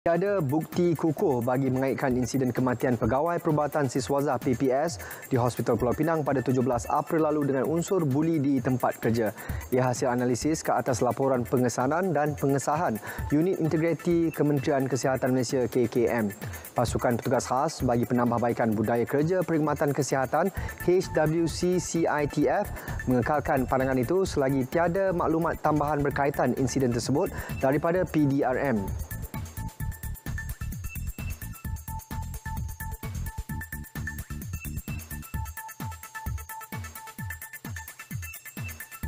Tiada bukti kukuh bagi mengaitkan insiden kematian pegawai perubatan Siswazah PPS di Hospital Pulau Pinang pada 17 April lalu dengan unsur buli di tempat kerja. Ia hasil analisis ke atas laporan pengesanan dan pengesahan Unit Integriti Kementerian Kesihatan Malaysia KKM. Pasukan petugas khas bagi penambahbaikan budaya kerja perkhidmatan kesihatan HWCCITF mengekalkan pandangan itu selagi tiada maklumat tambahan berkaitan insiden tersebut daripada PDRM.